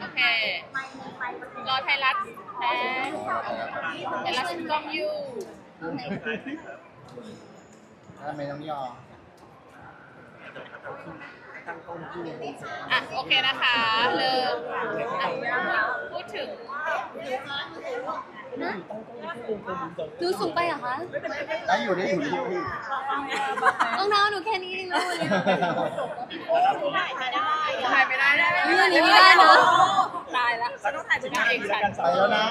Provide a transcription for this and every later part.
โอเค รอไทยรัฐแพ้ไทยรัฐกล้องอยู่ทำไมต้องยอมอะ โอเคนะคะ เริ่ม อะพูดถึงดูสูงไปเหรอคะได้อยู่ได้อยู่ได้อยู่รองเท้าหนูแค่นี้เองนะวันนี้ถ่ายไม่ได้ได้ไหมเรื่องนี้ไม่ได้นะตายแล้วฉันต้องถ่ายเป็นนางเอกฉันไปแล้วนะ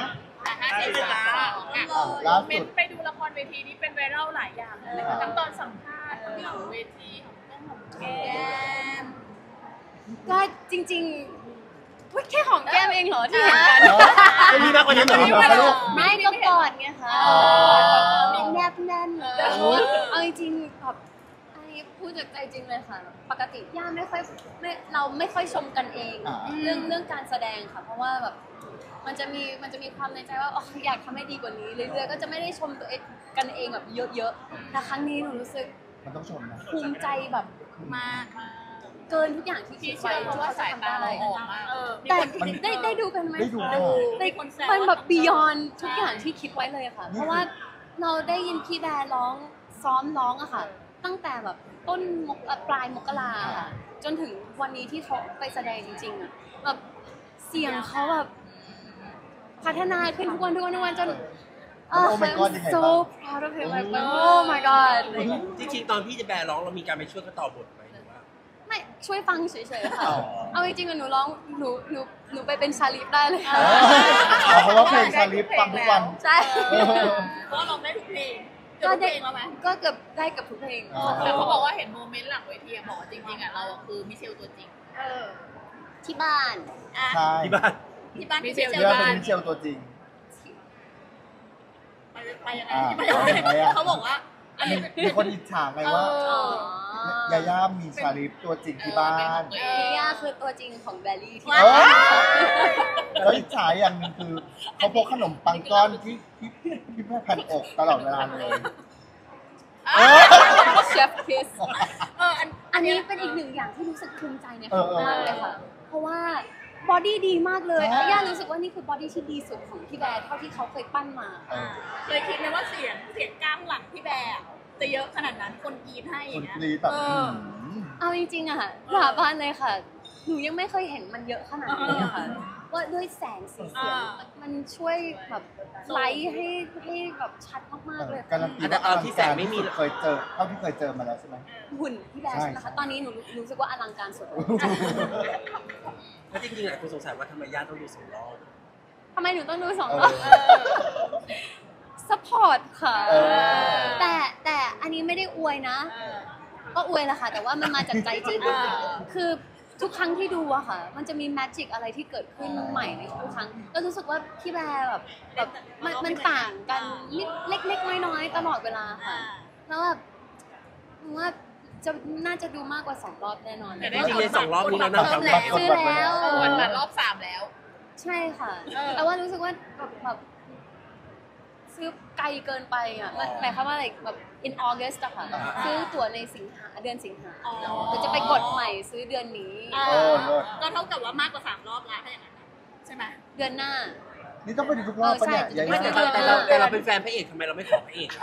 อะห้าสี่สามสองอะอะล่าเป็สุนดไปดูละครเวทีนี้เป็นไวรัลหลายอย่างเลยทั้งตอนสัมภาษณ์หลังเวทีของต้นของแก้มก็จริง ๆ อุ๊ยแค่หอมแก้มเองเหรอที่เห็นกัน ไม่มีมากกว่านั้นเหรอไม่ก็กอดไงคะอ๋อแนบแน่นเลยเอาจริงๆแบบไอ้พูดจากใจจริงเลยค่ะ ปกติย่าไม่ค่อยไม่เราไม่ค่อยชมกันเอง อ่า เรื่องเรื่องการแสดงค่ะ เพราะว่าแบบมันจะมีมันจะมีความในใจว่าอ๋ออยากทำให้ดีกว่านี้เรื่อยๆก็จะไม่ได้ชมตัวเองกันเองแบบเยอะๆแต่ครั้งนี้หนูรู้สึกมันต้องชมนะภูมิใจแบบมาก เกินทุกอย่างที่คิที่ดเชื่ไว้อเพราะว่าสายตาเราออกมากแต่ได้ได้ดูกันไหมได้ดูคะได้ได้มันแบบ beyond ทุกอย่างที่คิดไว้เลยค่ะ เพราะว่าเราได้ยินพี่แบร์ร้องซ้อมร้องอะค่ะ ตั้งแต่แบบต้นมกเอ่อปลายมกราค่ะจนถึงวันนี้ที่เขาไปแสดงจริงๆอะแบบเสียงเขาแบบพัฒนาขึ้นทุกวันทุกวันทุกวันจนโอ้ my god ยังไง so บ้าง proud of him like oh my god จริงๆตอนพี่จะแบร์ร้องเรามีการไปช่วยเขาต่อบทไหมหรือว่า ไม่ช่วยฟังเฉยๆค่ะ อ๋อ เอาจริงๆอะหนูร้องหนูหนูหนูไปเป็นชาลิฟได้เลยเอค่ะอเอาเพราะว่าเพลงชารีฟฟังทุกวัน ใช่เออเพราะเราได้ทุกเพลงก็ได้เพลงแล้วไหมก็เกือบได้กับทุกเพลง อ๋อ แต่เขาบอกว่าเห็น moment หลังเวทีอะบอกว่าจริงๆอะเราอะคือมิเชลตัวจริงเออที่บ้าน อะใช่ที่บ้านที่บ้านมิเชลเรียกว่าเป็นมิเชลตัวจริง ไปไปยังไงอ่าไปยังไงไปยังไงอะเขาบอกว่า อันนี้มีคนอิจฉาไงว่า เออ ญาญ่ามีชารีฟตัวจริงที่บ้านเอพี่ย่าคือตัวจริงของแบร์รี่ที่เออแล้วอิจฉาอย่างหนึ่งคือเขาพกขนมปังก้อนที่ที่ที่แผ่นอกตลอดเวลาเลย six pack เอออันอันนี้เป็นอีกหนึ่งอย่างที่รู้สึกภูมิใจในเอเขาอเออมากเลยค่ะ เพราะว่า body ดีมากเลยใช่ ย่ารู้สึกว่านี่คือ body ที่ดีสุดของพี่แบร์เท่าที่เขาเคยปั้นมา เออ เคยคิดไหมว่าเสียงเสียงกล้ามหลังพี่แบร์อะ จะเยอะขนาดนั้นคนกรี๊ดให้อคนย่างเงี้ยกรี๊ดแบบเออือมเอาจริงๆอะค่ะสาบานเลยค่ะ หนูยังไม่เคยเห็นมันเยอะขนาดนี้อะค่ะ ว่าด้วยแสงสีเสียงอ่า มันช่วยแบบ light ให้ให้แบบชัดมากๆเลยการันตีแต่ว่าเอาที่แสงไม่มีเคยเจอเท่าที่เคยเจอมาแล้วใช่ไหม หุ่นพี่แบร์ใช่ใช่ไหมคะตอนนี้หนูรู้สึกว่าอลังการสุดเลยแล้วจริงๆหลายคนสงสัยว่าทำไมย่าต้องดูสองรอบทำไมหนูต้องดูสองเอรอบอ support ค่ะ เออ แต่แต่ อันนี้ไม่ได้อวยนะเออก็อวยแหละค่ะ แต่ว่ามันมาจากใจจริงอ่าคือทุกครั้งที่ดูอะค่ะ มันจะมีแมจิกอะไรที่เกิดขึ้นใหม่ในทุกครั้ง ก็รู้สึกว่าพี่แบร์แบบแบบมันมันต่างกันนิดเล็กๆน้อยๆตลอดเวลาค่ะ แล้วแบบหนูว่าจะน่าจะดูมากกว่าสองรอบแน่นอนแต่จได้ริงๆในสองรอบนี้เราเพิ่นำมแล้วซื้อแล้ววันมารอบสามแล้ว ใช่ค่ะเออแต่ว่ารู้สึกว่าแบบแบบ ซื้อไกลเกินไปอะหมายหมายความว่าอะไรแบบ in August อะค่ะอ่าซื้อตั๋วในสิงหาเดือนสิงหาอ๋อเดี๋ยวจะไปกดใหม่ซื้อเดือนนี้อ่าเออเลิศก็เท่ากับว่ามากกว่าสามรอบละถ้าอย่างนั้นใช่ไหมเดือนหน้า นี่ต้องไปดูทุกรอบปะเนี่ยเออใช่ยาไม่ย่าแต่แต่เราแต่เราเป็นแฟนพระเอกทำไมเราไม่ขอพระเอกอ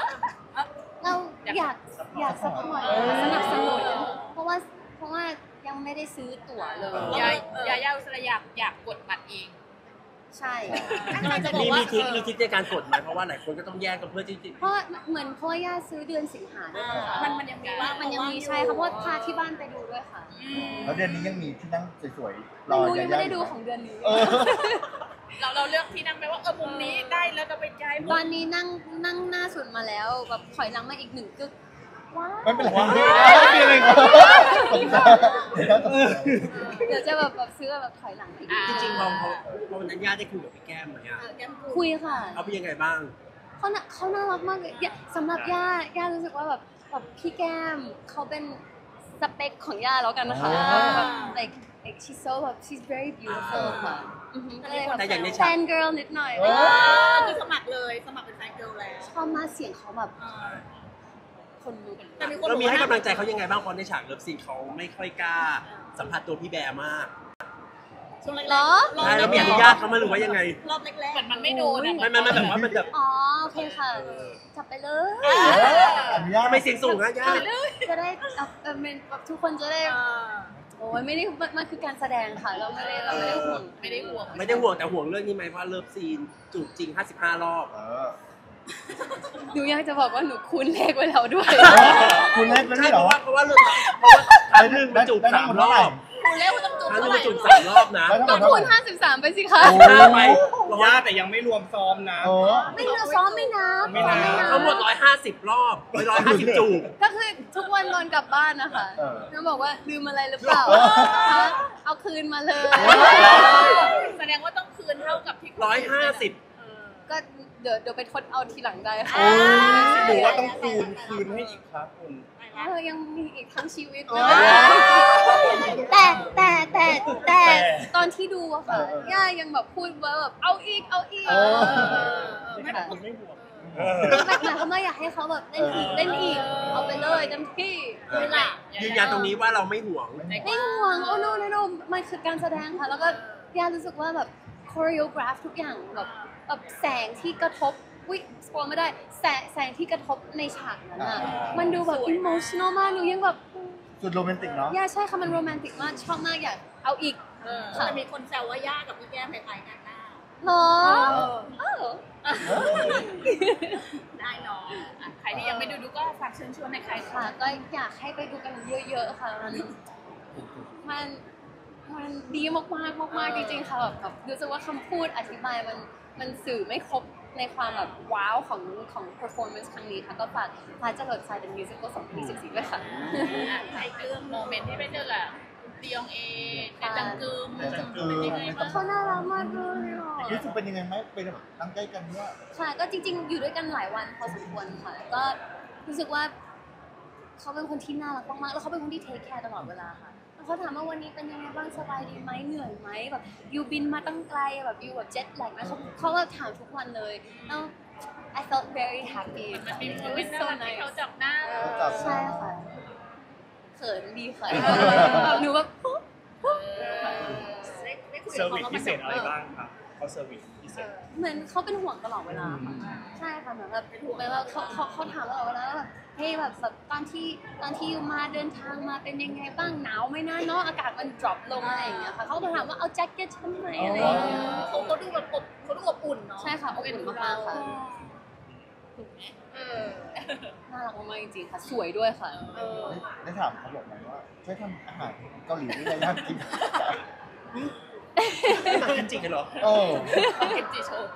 ะเราอยากอยากสปอร์ตเออสนับสนุนเพราะว่าเพราะว่ายังไม่ได้ซื้อตั๋วเลยยายยายาอุสระอยากอยากกดบัตรเอง ใช่กำลังจะบอกมีว่ามีทริคเออมีทริคในการกดไหมเพราะว่าหลายคนก็ต้องแย่งกันเพื่อที่จะเพราะเหมือนเพราะว่าย่าซื้อเดือนสิงหาด้วยค่ะมันมันยังมีว่ามันยังมีใช่ค่ะเพราะว่าพาที่บ้านไปดูด้วยค่ะอืมแล้วเดือนนี้ยังมีที่นั่งสวยๆรไม่อรู้ยายังไม่ย่าได้อดูยู่ของเดือนนี้ เออเราเราเลือกที่นั่งไปว่าเออมุมนี้ได้แล้วเราไปย้ายมุตอมนนี้นั่งนั่งหน้าสุดมาแล้วแบบถอยหลังมาอีกหนึ่งกึกว้าว ไม่เป็นไรไม่มีอะไรครับตกใจเดี๋ยวตกใจเดี๋ยวจะแบบแบบซื้อแบบถอยหลังมาอีกอ่าจริงๆพอพอพอวันนั้นย่าได้คุยกับพี่แก้มไหมอะเออแก้มกูคุยค่ะเขาเป็นยังไงบ้างเขาน่ะเขาน่ารักมากเลยย่าสำหรับย่าย่ารู้สึกว่าแบบแบบพี่แก้มเขาเป็นสเปคของย่าแล้วกันนะคะอ่าแบบ like like she's so แบบ she's very beautiful ค่ะอือหือก็เลยแบบแต่อย่างในแฟฉากน girl นิดหน่อยเอเออคือสมัครเลยสมัครเป็นแฟนเกิร์ลแล้วชอบมากเสียงเขาแบบเออ ขนลุกแต่มีคนเรามีให้บอกว่าลังใจเขายังไงบ้างเพราะในฉาก love scene เขาไม่ค่อยกล้า สัมผัสตัวพี่แบร์มากช่วงแรกเหรอรอบใช่เรามีอนุญาตเขามาหรือว่ายังไงรอบแรกๆเหมือนมันไม่โดนอะ มันมันมันแบบว่ามันแบบอ๋อโอเคค่ะ จับไปเลยเอออนุญาตทำไมเสียงสูงอะย่าจะได้เอาเออเป็นแบบทุกคนจะได้อ่าโอ้ยไม่ได้มันมันคือการแสดงค่ะ เราไม่ได้เราไม่ได้ห่วงไม่ได้ห่วงไม่ได้ห่วงแต่ห่วงเรื่องนี้ไหมเพราะ love scene จูบจริง 55 รอบ เออ หนูอยากจะบอกว่าหนูคูณเลขไว้แล้วด้วยคุณเล่นแล้วใช่นี่เหเพรอราะว่าเพราะว่าเรื่องเพราะว่าครั้งหนึ่งมันจูบได้ทั้สางมหมดรเท่าอไหร่บคุณเล่นคุณต้องจูบครั้งหเท่านึ่งไหร่มันจูบสามรอบนะได้ทั้งหมก็ดเท่าคูไหณร่ 53 ไปสิคะ โอ้ ห้าไปย่าแต่ยังไม่รวมซ้อมนะเออไม่เลือกซ้อมไม่นับไม่นับซ้อทั้งหมด150รอบ150จูบ ก็คือทุกวันนอนกลับบ้านนะคะเออแล้วบอกว่าลืมอะไรหรือเปล่าเออเอาเอาคืนมาเลย แสดงว่าต้องคืนเท่ากับที่150เออก็เดี๋ยวเดี๋ยวไปทดเอาทีหลังได้ค่ะโอ้ยหนูว่าต้องคืนคืนให้อีกครับคุณเออยังมีอีกทั้งชีวิตเอนะอแต่แต่แต่แต่แต่ตอนที่ดูอะค่ะเออเออย่ายังแบบพูดว่าแบบเอาอีกเอาอีกเออไม่ค่ะคุณไม่ห่วงหมายหมายความว่าอยากให้เขาแบบเล่นอีกเล่นอีกเอาไปเลยเต็มที่ไม่ละยืนยันตรงนี้ว่าเราไม่ห่วงไม่ห่วง oh no no no มันคือการแสดงค่ะ แล้วก็ย่ารู้สึกว่าแบบ choreograph ทุกอย่างแบบ แบบแสงที่กระทบอุ้ย spoil ไม่ได้แสงแสงที่กระทบในฉากนั้นอะมันดูแบบ emotional มากหนูยังแบบสุดโรแมนติกเนาะ ย่าใช่ค่ะมันโรแมนติกมากชอบมากอยากเอาอีกเออค่ะแต่มีคนแซวว่าย่ากับพี่แก้มคล้ายๆกันหน้าเหรอเออเออได้เนาะอะใครที่ยังไม่ดูดูก็ฝากเชิญชวนในใครค่ะก็อยากให้ไปดูกันเยอะๆค่ะ มันมันมันดีมากๆมากๆจริงๆค่ะแบบแบบรู้สึกว่าคำพูดอธิบายมัน มันสื่อไม่ครบในความแบบว้าวของของ performance ครั้งนี้ค่ะ ก็ฝากฝากจะเลิดไซด์ The Musical 2024ด้วยค่ะอะใครเรื่องโมเมนต์ที่ไปเจอกับดียองเอเจจังกึมเจจังกึมเป็นยังไงบ้างเขาน่ารักมากเลยอะรู้สึกเป็นยังไงไหมเป็นแบบนั่งใกล้กันเนี่ยค่ะก็จริง ๆ อยู่ด้วยกันหลายวันพอสมควรค่ะ ก็รู้สึกว่าเขาเป็นคนที่น่ารักมากๆแล้วเขาเป็นคนที่ take care ตลอดเวลาค่ะแล้ว เขาถามว่าวันนี้เป็นยังไงบ้างสบายดีไหมเหนื่อยไหมแบบ you บินมาตั้งไกลแบบ you แบบ jet lag ไหมเขาเขาก็ถามทุกวันเลยแล้ว I felt very happy มันมีโม It เม was นต์น่า so รักที่ nice เขาจับหน้าเขาจับใช่ค่ะเขินดีค่ะแบบหนูแบบได้ได้คุยกับเขาวิสพิเศษอะไรบ้างครับเขา service พิ เศษเหมือนเขาเป็นห่วงตลอดเวลาค่ะใช่ค่ะเหมือนแบบเหมือนแบบเขาเขาเขาถามตลอดเวลาว่าแบบเฮ้ยแบบแบบตอนที่ตอนที่อยู่มาเดินทางมาเป็นยังไงบ้างหนาวไหมนะเนาะอากาศมัน drop ลงอะไรอย่างเงี้ยค่ะเขาก็ถามว่าเอาแจ็คเก็ตฉันไหมอะไรอย่างเงี้ยเขาก็ดูแบบอบเขาดูอบอุ่นเนาะใช่ค่ะอบอุ่นมากๆค่ะถูกไหมเออน่ารักมากๆจริงๆค่ะ สวยด้วยค่ะเออได้ถามเขาบอกไหมว่าช่วยทำอาหารเกาหลีด้วยนะอยากกินไม่มา กินจริงกันเหรอเออเก็บจีโชว์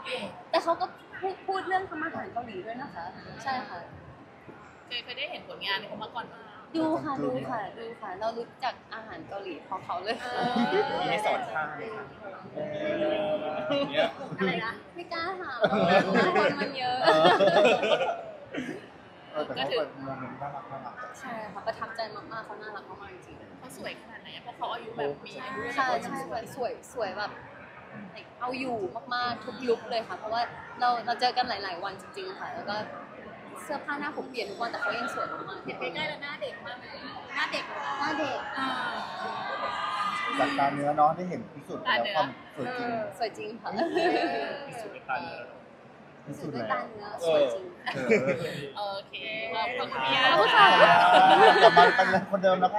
แต่เขาก็พูดพูดเรื่องทำอาหารเกาหลีด้วยนะคะ ใช่ค่ะ เคยเคยได้เห็นผลงานเขามาก่อนมาดูค่ะดูค่ะดูค่ะ เรารู้จักอาหารเกาหลีเพราะเขาเลยมีให้สอนท่าไหมครับเนี่ยอะไรนะไม่กล้าถามเลยคนมันเยอะเออเออ แต่เขาเป็นโมเมนต์น่ารักน่ารักใช่ค่ะประทับใจมากๆเขาน่ารักมากๆจริงเขาสวยขนาดไหนอะเพราะเขาอายุแบบมีอายุๆใช่ใช่ค่ะสวยสวยแบบเอาอยู่มากๆทุกลุคเลยค่ะ เพราะว่าเราเราเจอกันหลาย ๆ วันจริง ๆ ค่ะ แล้วก็เสื้อผ้าหน้าผมเปลี่ยนทุกวันแต่เขายังสวยมากๆเห็นใกล้ๆแล้วหน้าเด็กมากเลยหน้าเด็กเลยหน้าเด็กอ่า จากตาเนื้อเนาะได้เห็นพิสูจน์แล้วความสวยจริง สวยจริงค่ะ สุดในตาเนื้อ พิสูจน์ด้วยแล้ตาวเนื้อสวยจริงเออโอเคขอบคุณพี่ยาขอบคุณค่ะกลับมาเป็นคนเดิมแล้วค่ะ